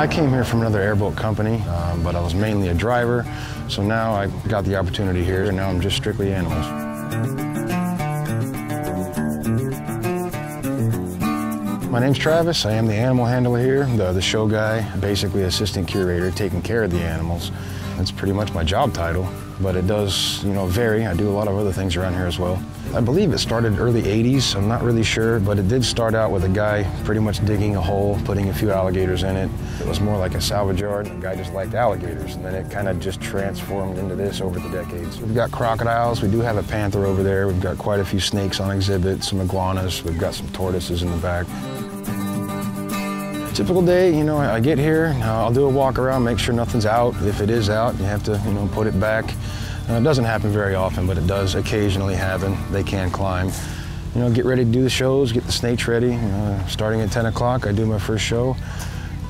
I came here from another airboat company, um, but I was mainly a driver. So now I got the opportunity here, and now I'm just strictly animals. My name's Travis. I am the animal handler here, the, the show guy, basically assistant curator, taking care of the animals. That's pretty much my job title, but it does, you know, vary. I do a lot of other things around here as well. I believe it started early 80s. I'm not really sure, but it did start out with a guy pretty much digging a hole, putting a few alligators in it. It was more like a salvage yard. The guy just liked alligators, and then it kind of just transformed into this over the decades. We've got crocodiles. We do have a panther over there. We've got quite a few snakes on exhibit, some iguanas. We've got some tortoises in the back. Typical day, you know, I get here, I'll do a walk around, make sure nothing's out. If it is out, you have to, you know, put it back. Uh, it doesn't happen very often, but it does occasionally happen. They can climb. You know, get ready to do the shows, get the snakes ready. Uh, starting at 10 o'clock, I do my first show.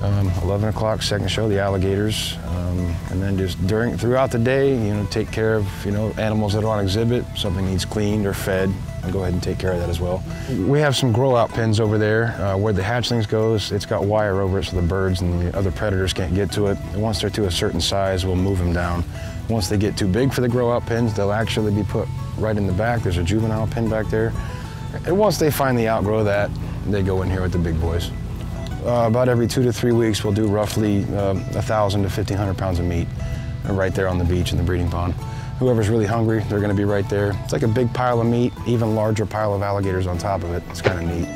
Um, 11 o'clock, second show, the alligators. Um, and then just during, throughout the day, you know, take care of, you know, animals that are on exhibit. Something needs cleaned or fed, I'll go ahead and take care of that as well. We have some grow out pens over there uh, where the hatchlings goes. It's got wire over it so the birds and the other predators can't get to it. And once they're to a certain size, we'll move them down. Once they get too big for the grow out pens, they'll actually be put right in the back. There's a juvenile pen back there. And once they finally outgrow that, they go in here with the big boys. Uh, about every two to three weeks, we'll do roughly uh, 1,000 to 1,500 pounds of meat uh, right there on the beach in the breeding pond. Whoever's really hungry, they're gonna be right there. It's like a big pile of meat, even larger pile of alligators on top of it. It's kind of neat.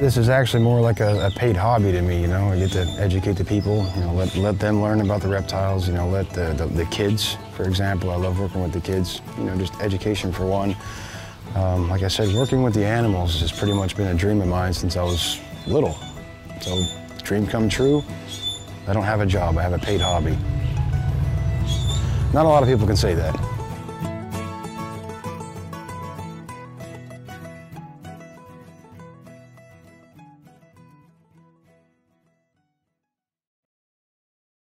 This is actually more like a, a, paid hobby to me, you know. I get to educate the people, you know, let, let them learn about the reptiles, you know, let the, the, the kids, for example, I love working with the kids, you know, just education for one. Um, like I said, working with the animals has pretty much been a dream of mine since I was little. So, dream come true. I don't have a job, I have a paid hobby. Not a lot of people can say that.